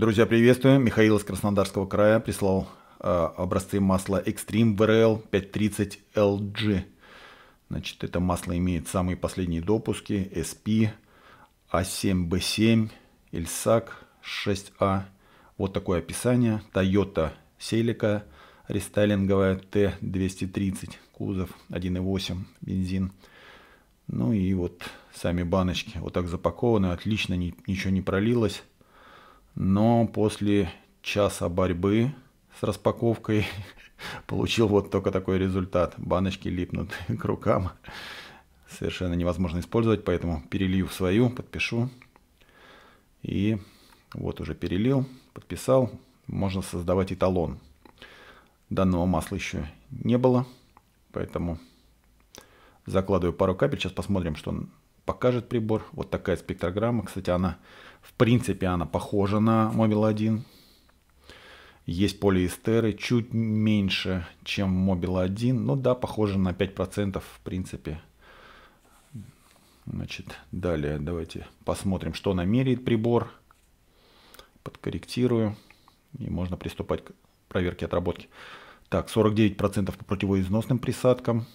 Друзья, приветствую. Михаил из Краснодарского края прислал э, образцы масла Extreme VRL 530 LG. Значит, это масло имеет самые последние допуски SP A7B7 ILSAC 6A. Вот такое описание. Toyota Celica рестайлинговая T230 кузов 1.8 бензин. Ну и вот сами баночки вот так запакованы, отлично, ничего не пролилось. Но после часа борьбы с распаковкой получил вот только такой результат. Баночки липнут к рукам. Совершенно невозможно использовать, поэтому перелью в свою, подпишу. И вот уже перелил, подписал. Можно создавать эталон. Данного масла еще не было, поэтому закладываю пару капель. Сейчас посмотрим, что покажет прибор. Вот такая спектрограмма. Кстати, она в принципе она похожа на Mobile 1. Есть полиэстеры, чуть меньше, чем Mobile 1. Ну да, похоже на 5% в принципе. Значит, далее давайте посмотрим, что намеряет прибор. Подкорректирую. И можно приступать к проверке отработки. Так, 49% по противоизносным присадкам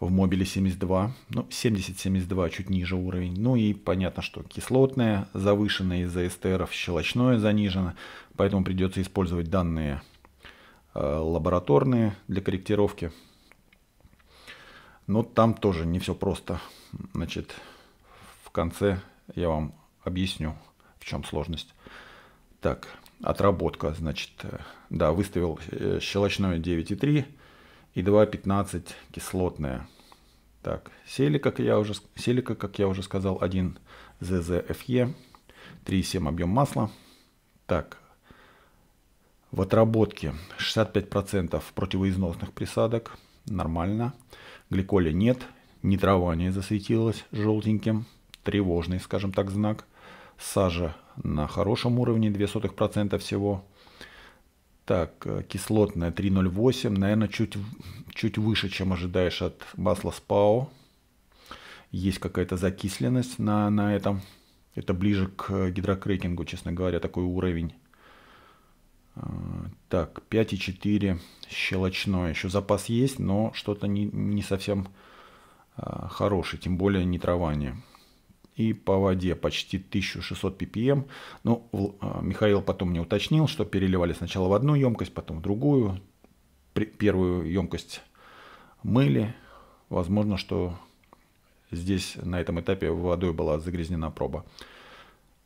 в мобиле 72, ну 70-72 чуть ниже уровень. Ну и понятно, что кислотное завышенное из-за эстеров, щелочное занижено, поэтому придется использовать данные э, лабораторные для корректировки. Но там тоже не все просто. Значит, в конце я вам объясню, в чем сложность. Так, отработка, значит, э, да, выставил э, щелочное 9,3 и 2,15 кислотная. Так, селика, как я уже, селика, как я уже сказал, 1 ЗЗФЕ, 3,7 объем масла. Так, в отработке 65% противоизносных присадок, нормально. Гликоля нет, нитрование засветилось желтеньким, тревожный, скажем так, знак. Сажа на хорошем уровне, 0,02% всего. Так, э, кислотная 3,08, наверное, чуть, чуть выше, чем ожидаешь от масла СПАО. Есть какая-то закисленность на, на этом. Это ближе к гидрокрекингу, честно говоря, такой уровень. А, так, 5,4 щелочное. Еще запас есть, но что-то не, не совсем а, хороший, тем более нитрование и по воде почти 1600 ppm. А, Михаил потом мне уточнил, что переливали сначала в одну емкость, потом в другую. Первую емкость мыли. Возможно, что здесь на этом этапе водой была загрязнена проба.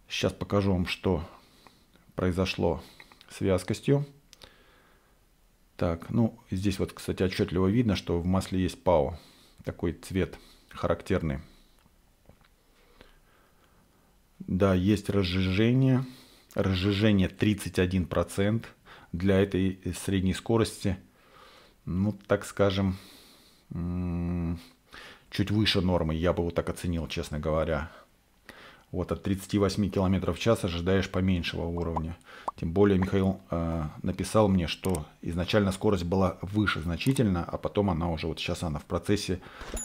Сейчас покажу вам, что произошло с вязкостью. Так, ну, здесь вот, кстати, отчетливо видно, что в масле есть ПАО. Такой цвет характерный. Да, есть разжижение. Разжижение 31% для этой средней скорости. Ну, так скажем, чуть выше нормы. Я бы вот так оценил, честно говоря. Вот от 38 км в час ожидаешь поменьшего уровня. Тем более Михаил э, написал мне, что изначально скорость была выше значительно, а потом она уже, вот сейчас она в процессе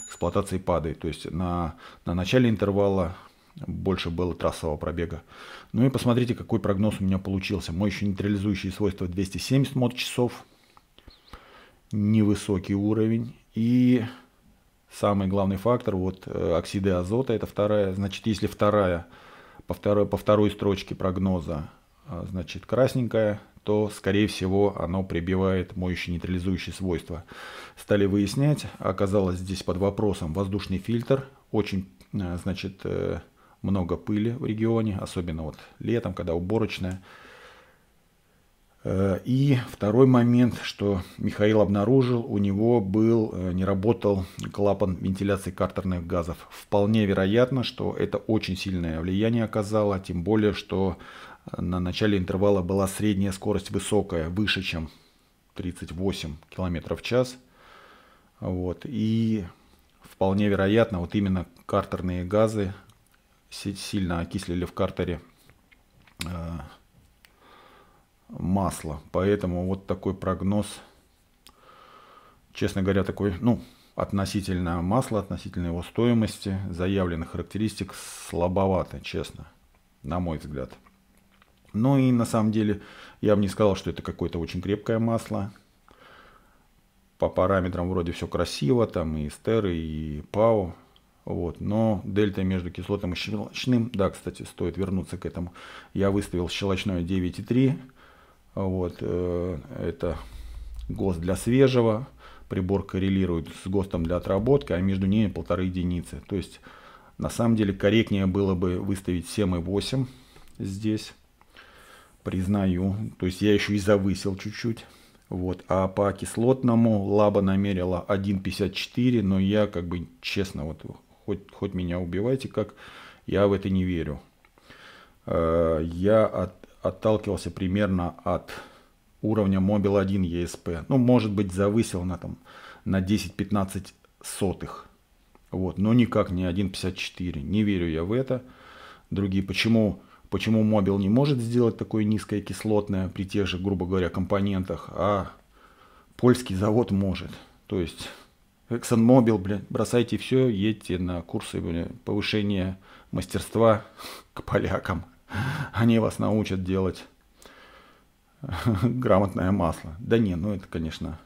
эксплуатации падает. То есть на, на начале интервала больше было трассового пробега. Ну и посмотрите, какой прогноз у меня получился. Моющие нейтрализующие свойства 270 мод часов. Невысокий уровень. И самый главный фактор, вот э, оксиды азота, это вторая. Значит, если вторая, по второй, по второй строчке прогноза, а, значит, красненькая, то, скорее всего, оно прибивает моющие нейтрализующие свойства. Стали выяснять, оказалось здесь под вопросом воздушный фильтр, очень, э, значит, э, много пыли в регионе, особенно вот летом, когда уборочная. Э, и второй момент, что Михаил обнаружил, у него был, э, не работал клапан вентиляции картерных газов. Вполне вероятно, что это очень сильное влияние оказало, тем более, что на начале интервала была средняя скорость высокая, выше, чем 38 км в час. Вот. И вполне вероятно, вот именно картерные газы сильно окислили в картере э, масло. Поэтому вот такой прогноз, честно говоря, такой, ну, относительно масла, относительно его стоимости, заявленных характеристик слабовато, честно, на мой взгляд. Ну и на самом деле я бы не сказал, что это какое-то очень крепкое масло. По параметрам вроде все красиво, там и стеры, и ПАО. Вот. Но дельта между кислотным и щелочным, да, кстати, стоит вернуться к этому. Я выставил щелочное 9,3. Вот. Э, это ГОСТ для свежего. Прибор коррелирует с ГОСТом для отработки, а между ними полторы единицы. То есть на самом деле корректнее было бы выставить 7,8 здесь признаю. То есть я еще и завысил чуть-чуть. Вот. А по кислотному лаба намерила 1,54, но я как бы честно, вот хоть, хоть меня убивайте как, я в это не верю. Э, я от, отталкивался примерно от уровня Mobile 1 ESP. Ну, может быть, завысил на, там, на 10-15 сотых. Вот, но никак не 1.54. Не верю я в это. Другие, почему Почему Мобил не может сделать такое низкое кислотное при тех же, грубо говоря, компонентах, а польский завод может. То есть ExxonMobil, блядь, бросайте все, едьте на курсы блядь, повышения мастерства к полякам. Они вас научат делать грамотное масло. Да не, ну это, конечно,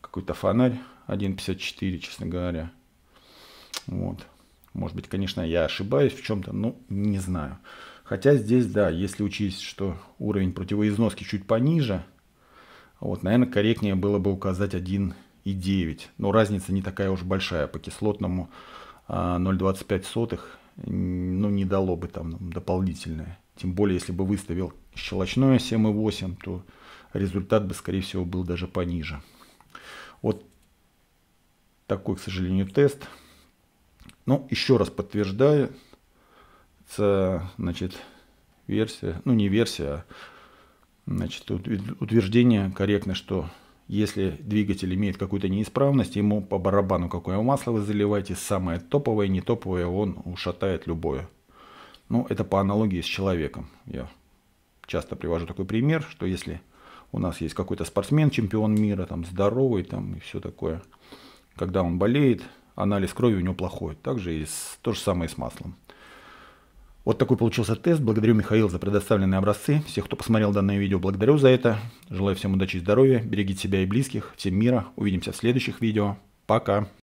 какой-то фонарь 1.54, честно говоря. Вот. Может быть, конечно, я ошибаюсь в чем-то, но не знаю. Хотя здесь, да, если учесть, что уровень противоизноски чуть пониже, вот, наверное, корректнее было бы указать 1,9. Но разница не такая уж большая. По кислотному 0,25 сотых, ну, не дало бы там дополнительное. Тем более, если бы выставил щелочное 7,8, то результат бы, скорее всего, был даже пониже. Вот такой, к сожалению, тест. Ну, еще раз подтверждаю, значит, версия, ну не версия, а значит, утверждение корректно, что если двигатель имеет какую-то неисправность, ему по барабану какое масло вы заливаете, самое топовое, не топовое, он ушатает любое. Ну, это по аналогии с человеком. Я часто привожу такой пример, что если у нас есть какой-то спортсмен, чемпион мира, там здоровый, там и все такое, когда он болеет, анализ крови у него плохой. Также и с, то же самое с маслом. Вот такой получился тест. Благодарю Михаил за предоставленные образцы. Всех, кто посмотрел данное видео, благодарю за это. Желаю всем удачи и здоровья. Берегите себя и близких. Всем мира. Увидимся в следующих видео. Пока.